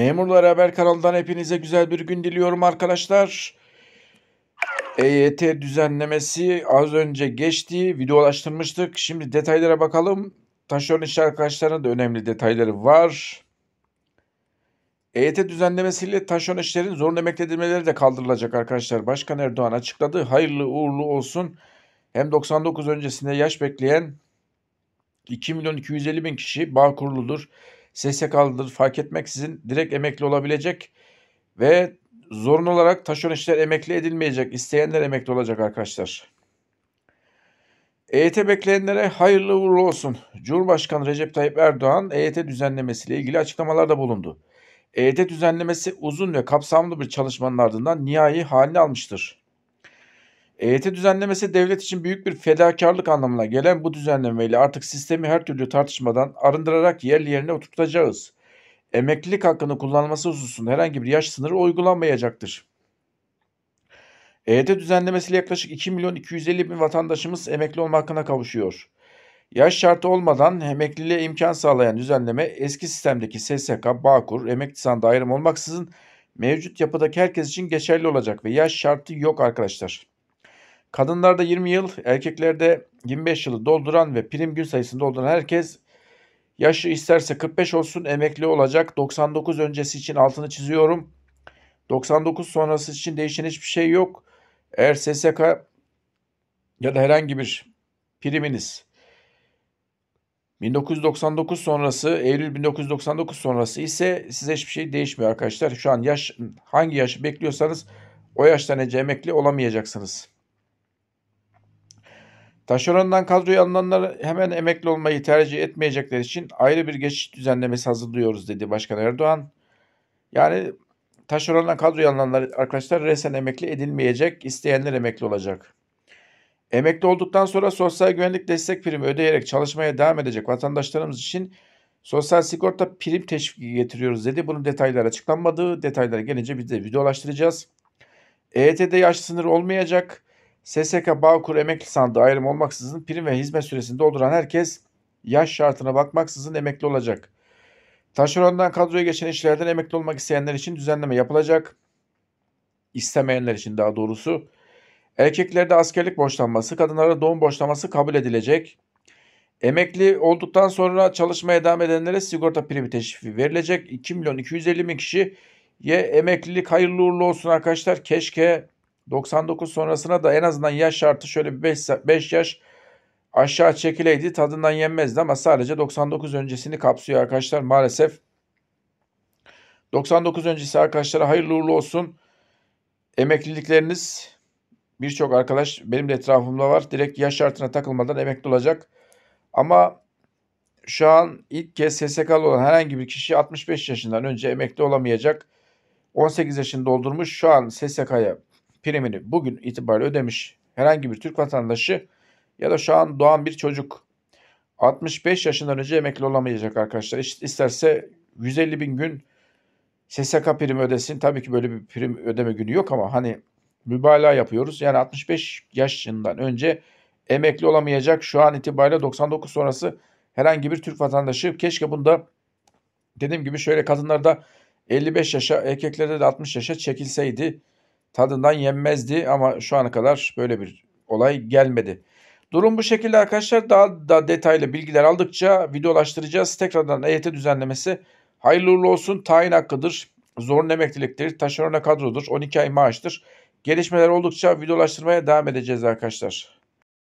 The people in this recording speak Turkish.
Memurlar Haber kanalından hepinize güzel bir gün diliyorum arkadaşlar. EYT düzenlemesi az önce geçti. Videolaştırmıştık. Şimdi detaylara bakalım. Taşeron iş arkadaşlarının da önemli detayları var. EYT düzenlemesiyle taşeron işlerin zorunlu emekli edilmeleri de kaldırılacak arkadaşlar. Başkan Erdoğan açıkladı. Hayırlı uğurlu olsun. Hem 99 öncesinde yaş bekleyen 2 milyon 250 bin kişi bağ kuruludur. SSK'lıdır fark etmeksizin direkt emekli olabilecek ve zorunlu olarak taşeron işler emekli edilmeyecek. İsteyenler emekli olacak arkadaşlar. EYT bekleyenlere hayırlı uğurlu olsun. Cumhurbaşkanı Recep Tayyip Erdoğan EYT düzenlemesiyle ilgili açıklamalarda bulundu. EYT düzenlemesi uzun ve kapsamlı bir çalışmanın ardından nihai halini almıştır. EYT düzenlemesi devlet için büyük bir fedakarlık anlamına gelen bu düzenlemeyle artık sistemi her türlü tartışmadan arındırarak yerli yerine oturtacağız. Emeklilik hakkını kullanılması hususunda herhangi bir yaş sınırı uygulanmayacaktır. EYT düzenlemesiyle yaklaşık 2 milyon 250 bin vatandaşımız emekli olma hakkına kavuşuyor. Yaş şartı olmadan emekliliğe imkan sağlayan düzenleme eski sistemdeki SSK, Bağkur, emekli sandığı ayrım olmaksızın mevcut yapıdaki herkes için geçerli olacak ve yaş şartı yok arkadaşlar. Kadınlarda 20 yıl, erkeklerde 25 yılı dolduran ve prim gün sayısını dolduran herkes yaşı isterse 45 olsun emekli olacak. 99 öncesi için altını çiziyorum. 99 sonrası için değişen hiçbir şey yok. Eğer SSK ya da herhangi bir priminiz 1999 sonrası, Eylül 1999 sonrası ise size hiçbir şey değişmiyor arkadaşlar. Şu an yaş hangi yaşı bekliyorsanız o yaştan önce emekli olamayacaksınız. Taşerondan kadroya alınanlar hemen emekli olmayı tercih etmeyecekler için ayrı bir geçiş düzenlemesi hazırlıyoruz dedi Başkan Erdoğan. Yani taşerondan kadroya alınanlar arkadaşlar resen emekli edilmeyecek, isteyenler emekli olacak. Emekli olduktan sonra sosyal güvenlik destek primi ödeyerek çalışmaya devam edecek vatandaşlarımız için sosyal sigorta prim teşviki getiriyoruz dedi. Bunun detayları açıklanmadı. Detaylara gelince biz de videolaştıracağız. EYT'de yaş sınırı olmayacak. SSK Bağkur emekli sandığı ayrım olmaksızın prim ve hizmet süresini dolduran herkes yaş şartına bakmaksızın emekli olacak. Taşerondan kadroya geçen işlerden emekli olmak isteyenler için düzenleme yapılacak. İstemeyenler için daha doğrusu. Erkeklerde askerlik borçlanması, kadınlarda doğum borçlanması kabul edilecek. Emekli olduktan sonra çalışmaya devam edenlere sigorta primi teşrifi verilecek. 2 milyon 250 bin kişiye emeklilik hayırlı uğurlu olsun arkadaşlar. Keşke 99 sonrasına da en azından yaş şartı şöyle bir 5, 5 yaş aşağı çekileydi tadından yenmezdi ama sadece 99 öncesini kapsıyor arkadaşlar maalesef. 99 öncesi arkadaşlara hayırlı uğurlu olsun. Emeklilikleriniz birçok arkadaş benim de etrafımda var. Direkt yaş şartına takılmadan emekli olacak. Ama şu an ilk kez SSK'lı olan herhangi bir kişi 65 yaşından önce emekli olamayacak. 18 yaşını doldurmuş şu an SSK'ya primini bugün itibariyle ödemiş herhangi bir Türk vatandaşı ya da şu an doğan bir çocuk 65 yaşından önce emekli olamayacak arkadaşlar. İsterse 150 bin gün SSK primi ödesin. Tabii ki böyle bir prim ödeme günü yok ama hani mübalağa yapıyoruz. Yani 65 yaşından önce emekli olamayacak. Şu an itibariyle 99 sonrası herhangi bir Türk vatandaşı. Keşke bunda dediğim gibi şöyle kadınlarda 55 yaşa, erkeklerde de 60 yaşa çekilseydi tadından yenmezdi ama şu ana kadar böyle bir olay gelmedi. Durum bu şekilde arkadaşlar. Daha da detaylı bilgiler aldıkça videolaştıracağız. Tekrardan EYT düzenlemesi hayırlı uğurlu olsun. Tayin hakkıdır. Zorunlu emekliliktir. Taşerona kadrodur. 12 ay maaştır. Gelişmeler oldukça videolaştırmaya devam edeceğiz arkadaşlar.